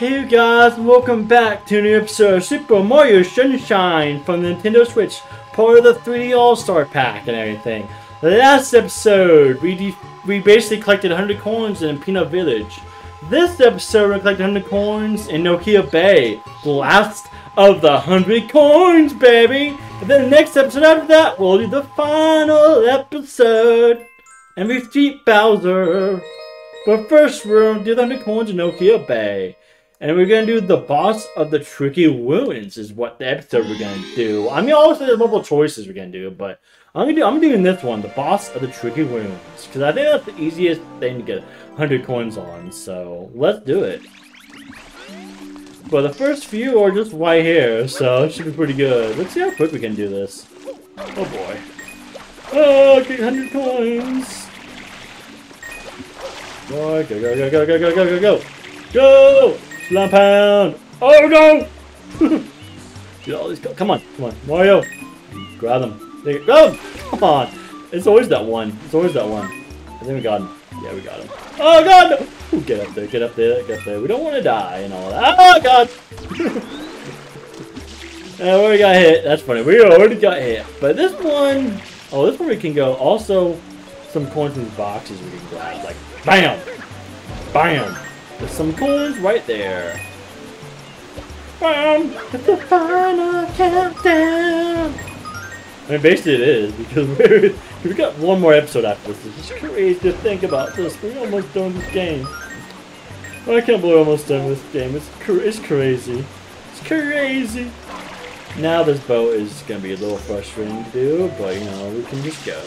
guys, welcome back to a new episode of Super Mario Sunshine from the Nintendo Switch, part of the 3D All-Star Pack and everything. Last episode, we we basically collected 100 coins in Pianta Village. This episode, we collected 100 coins in Noki Bay. Last of the 100 coins, baby! And then the next episode after that, we'll do the final episode. And we defeat Bowser. But first, we're gonna do the 100 coins in Noki Bay. And we're gonna do the boss of the tricky ruins is what the episode we're gonna do. I mean, obviously there's multiple choices we're gonna do, but I'm gonna do I'm doing this one, the boss of the tricky ruins, because I think that's the easiest thing to get 100 coins on. So let's do it. But the first few are just right here, so it should be pretty good. Let's see how quick we can do this. Oh boy. Oh, okay, 100 coins. Boy, go, go, go, go, go, go, go, go, go. Go! Slam pound! Oh no! Get all these, come on, come on, Mario. Grab them. There you go. Come on. It's always that one. It's always that one. I think we got him. Yeah, we got him. Oh god! No. Get up there, get up there, get up there. We don't want to die and all that. Oh god! Uh, I already got hit. That's funny. We already got hit. But this one, oh, this one we can go. Also, some coins in boxes we can grab. Like, bam! Bam! There's some coins right there. It's the final countdown! I mean, basically it is, because we've got one more episode after this. It's just crazy to think about this. We're almost done this game. I can't believe we're almost done with this game. It's, cr it's crazy. It's crazy. Now this boat is going to be a little frustrating to do, but you know, we can just go.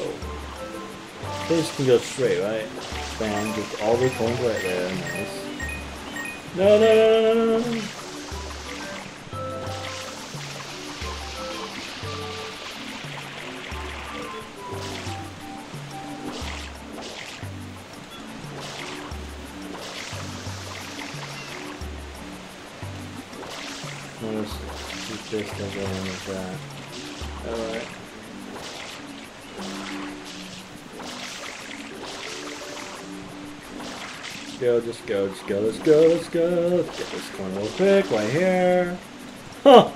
Just can go straight, right? Bam, get all the coins right there. Nice. No, no, no, no, no, no. Let's keep this thing going like that. Alright. Go, just go, just go, let's go, let's go. Let's get this corner real quick, right here. Huh!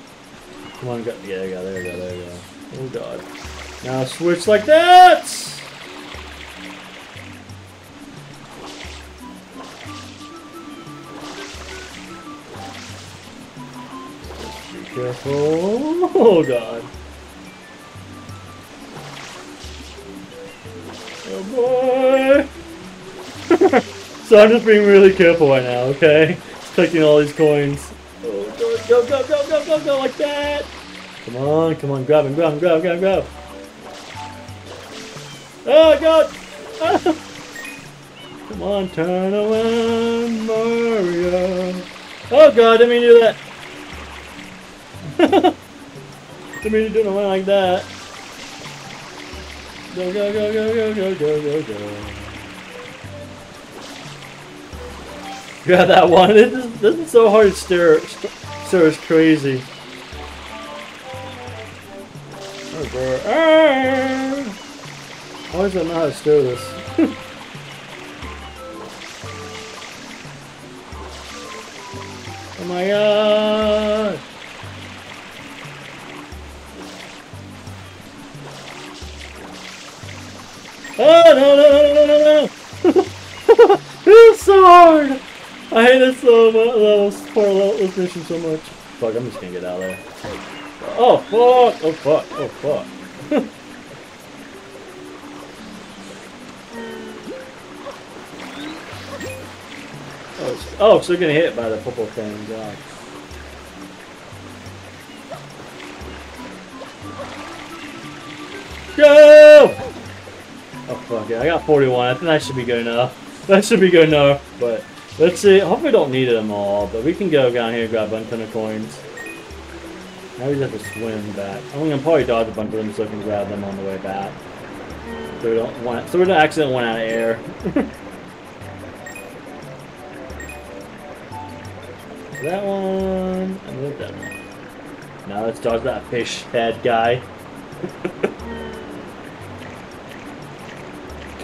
Come on, go, yeah, yeah, there we go, there we go. Oh god. Now switch like that! Just be careful. Oh god. Oh boy! So I'm just being really careful right now, okay? collecting all these coins. Oh, go, go, go, go, go, go, go, like that! Come on, come on, grab him, grab him, grab, him, grab, grab. Oh, God! Come on, turn around, Mario. Oh, God, didn't mean to do that. didn't mean to do it like that. Go, go, go, go, go, go, go, go, go. Yeah, that one. This is so hard to stir. Stir is crazy. Okay. Ah! Why does I know how to stir this? oh my god! Oh no no no no no no! it's so hard! I hate this so much, this poor little this mission so much. Fuck, I'm just gonna get out of there. Oh fuck! Oh fuck! Oh fuck! oh, oh, so you're getting hit by the purple thing. God. Go! Oh fuck it! I got 41. I think that should be good enough. That should be good enough, but. Let's see. Hopefully we don't need them all, but we can go down here and grab a bunch of coins. Now we just have to swim back. I'm gonna probably dodge a bunch of them so I can grab them on the way back. So we don't want so we don't accidentally run out of air. that one and that one. Now let's dodge that fish head guy.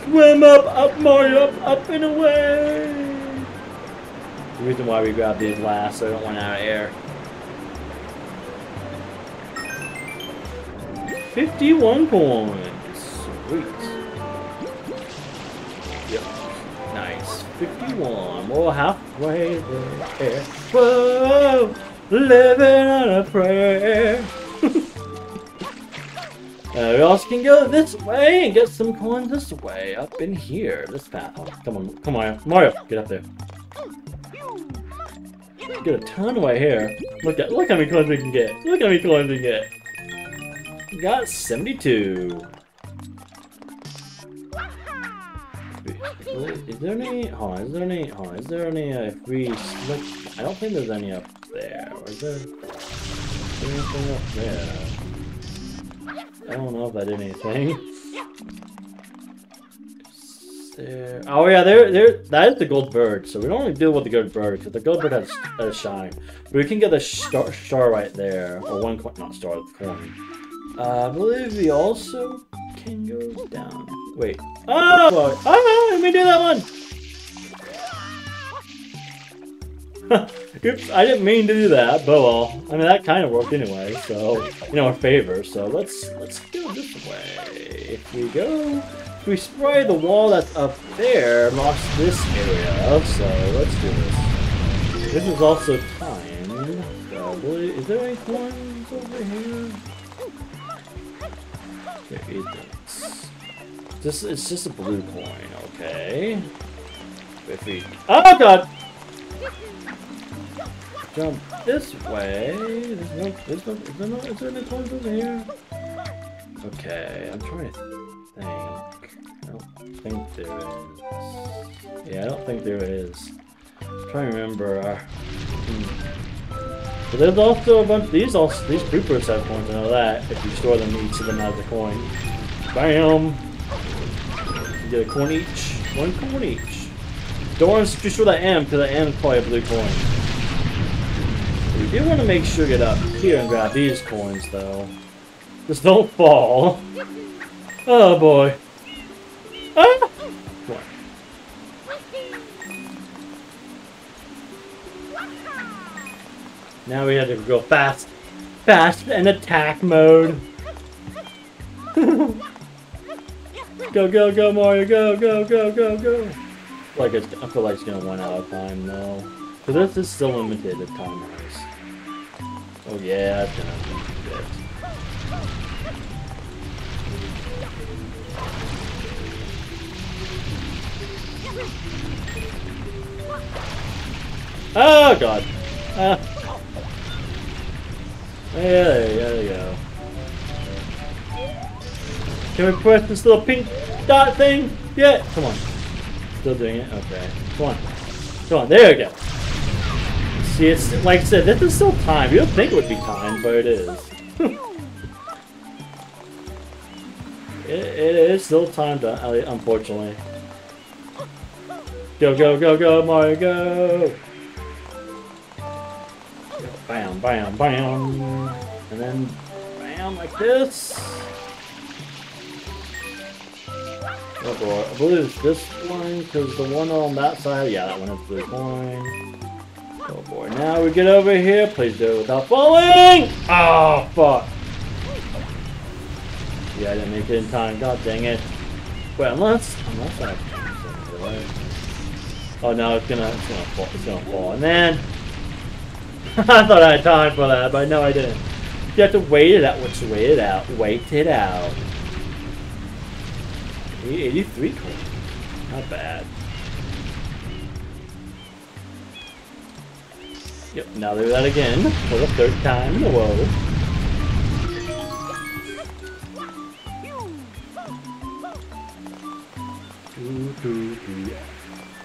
Swim up, up, Mario, up, up and away! The reason why we grabbed these last, so I don't run out of air. 51 points. Sweet. Yep. Nice. 51. Well, halfway there. Whoa! Living on a prayer. Uh, we also can go this way and get some coins this way, up in here, this path. Come on, come on, Mario, get up there. Get a ton away here. Look at, look how many coins we can get. Look how many coins we can get. We got 72. Is there any? On. Is there any? On. Is there any? Uh, we select, I don't think there's any up there. Or is there? Is there anything up there? I don't know if I did anything. There. Oh yeah, there, there. That is the gold bird. So we don't really deal with the gold bird because the gold bird has a shine. But we can get the star, star right there, or one coin, not star, coin. Uh, I believe we also can go down. Wait. Oh, oh, let me do that one. Oops, I didn't mean to do that, but well, I mean that kind of worked anyway, so you know, our favor. So let's let's go this way. If we go, if we spray the wall that's up there, marks this area. So let's do this. This is also timed. Probably. Is there any coins over here? There isn't. This it's just a blue coin. Okay. If we. Oh God jump this way. No, is there no, is there any coins over here? Okay, I'm trying to think. I don't think there is. Yeah, I don't think there is. I'm trying to remember. Uh, hmm. But there's also a bunch. Of These also these creepers have coins. I know that. If you store them, each of them has a coin. Bam. You get a coin each. One coin each. Don't want to store that M because the M is probably a blue coin. We do want to make sure get up here and grab these coins, though. Just don't fall. Oh, boy. Ah! What? Now we have to go fast. Fast and attack mode. go, go, go, Mario. Go, go, go, go, go. Like it's, I feel like it's going to run out of time, though. Because this is still limited at time. Oh yeah, gonna be good. Oh god. Ah. Yeah, there you go. Can we press this little pink dot thing? Yeah, come on. Still doing it? Okay. Come on. Come on, there we go. See, it's like I said, this is still time. You don't think it would be time, but it is. it, it is still time, to, unfortunately. Go, go, go, go, Mario, go! Bam, bam, bam. And then, bam, like this. Oh boy, I believe it's this one, because the one on that side, yeah, that one is the coin. Oh boy, now we get over here. Please do it without falling! Oh, fuck. Yeah, I didn't make it in time. God dang it. Wait, unless... Unless I... Oh, no, it's gonna... It's gonna fall. It's gonna fall. And then... I thought I had time for that, but no, I didn't. You have to wait it out. Let's wait it out. Wait it out. 83 coins. Not bad. Yep, now do that again for the third time in a row.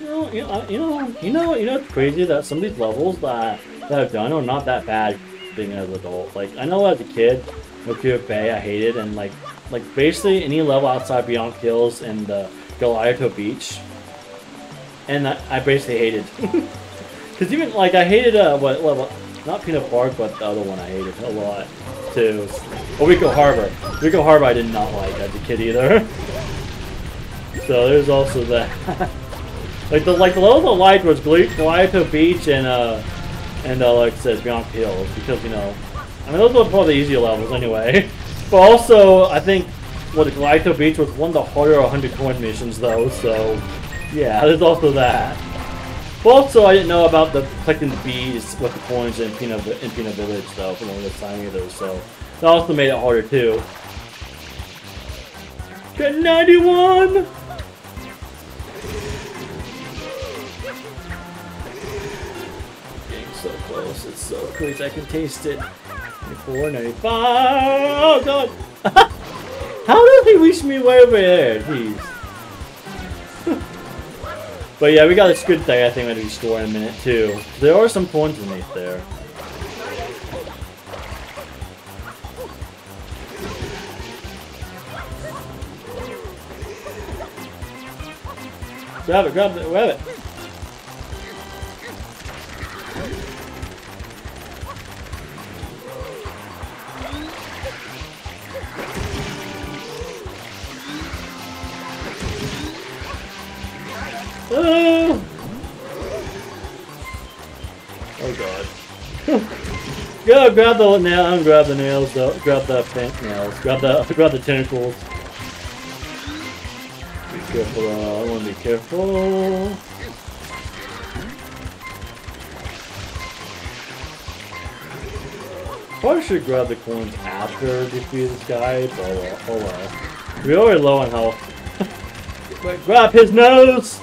You know, you know, you know, you know, it's crazy that some of these levels that that I've done are not that bad being an adult. Like I know as a kid, Noki Bay I hated, and like like basically any level outside Bianco Hills and the Gelato Beach, and I, I basically hated. Because even, like, I hated, uh, what, what, not Pinna Park, but the other one I hated a lot, too. Oh, Ricco Harbor. Ricco Harbor I did not like as a kid either. so there's also that. Like the like the levels I liked was Gelato Beach and uh and uh, like I said Bianco Hills because you know I mean those were probably the easier levels anyway. But also I think well the Gelato Beach was one of the harder 100 coin missions though, so yeah, there's also that. But also I didn't know about the collecting the bees with the coins in Pianta in Pianta Village though from the time either, so that also made it harder too. Get 91! Getting so close, it's so crazy, I can taste it. 94, 95, oh god! How did he reach me way over there? Jeez. But yeah, we got this good thing I think I'm gonna restore in a minute too. There are some coins underneath there. Grab it, grab it, grab it. Oh, god. Go grab the nail, grab the nails, though. grab the nails, grab the grab the tentacles. Be careful, uh, I want to be careful. Probably should grab the coins after defeat this guy, but oh well. Oh. We're already low on health. Grab his nose!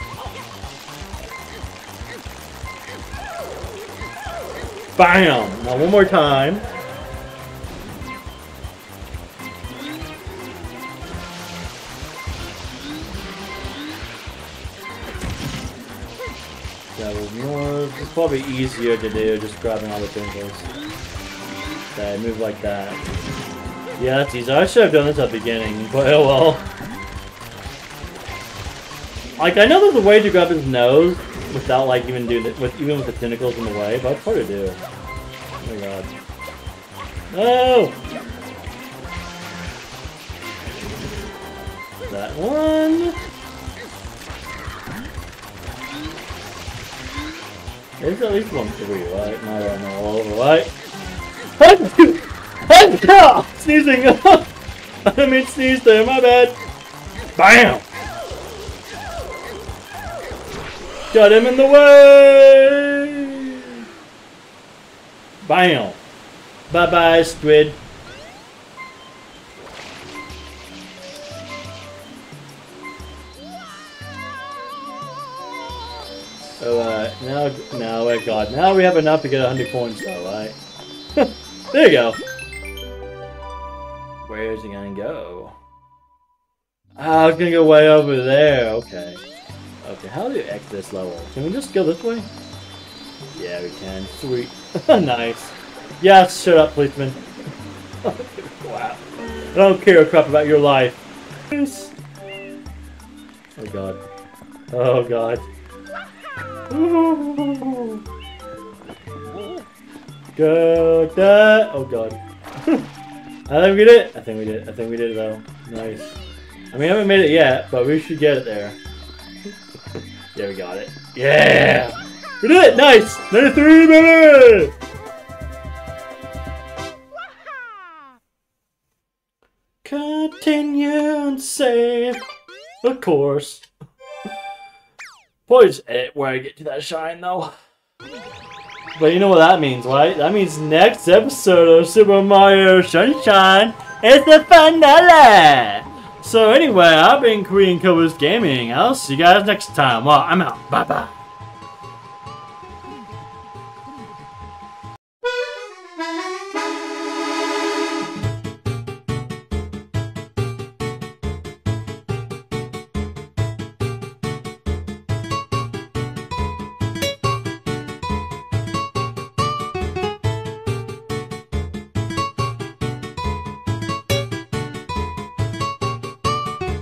Bam! Now one more time. It's probably easier to do, just grabbing all the pimples. Okay, move like that. Yeah, that's easy. I should have done this at the beginning, but oh well. Like, I know there's a way to grab his nose without, like, even doing it, with, even with the tentacles in the way, but it's hard to do. Oh my god. No! That one! There's at least one three, right? Not now, all over, right? Hey! Sneezing! I didn't mean sneeze there, my bad! BAM! Got him in the way! Bam! Bye-bye, squid. Alright, now, now, oh god, now we have enough to get 100 points though, right? there you go. Where is he gonna go? Ah, I was gonna go way over there, okay. Okay, how do you exit this level? Can we just go this way? Yeah, we can. Sweet. nice. Yeah, shut up, policeman. wow. I don't care a crap about your life. Oh god. Oh god. Go that. Oh god. I think we did it. I think we did it. I think we did it though. Nice. I mean, I haven't made it yet, but we should get it there. Yeah, we got it. Yeah! We did it! Nice! 93 minutes! Continue and save. Of course. Probably just edit eh, where I get to that shine, though. But you know what that means, right? That means next episode of Super Mario Sunshine is the finale! So anyway, I've been Green Cobras Gaming. I'll see you guys next time. Well, I'm out. Bye-bye.